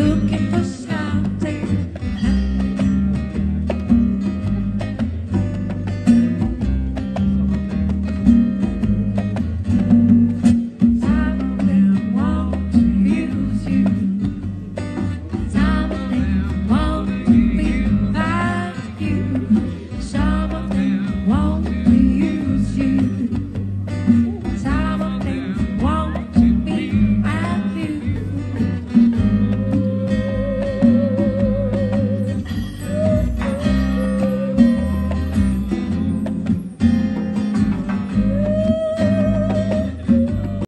Look at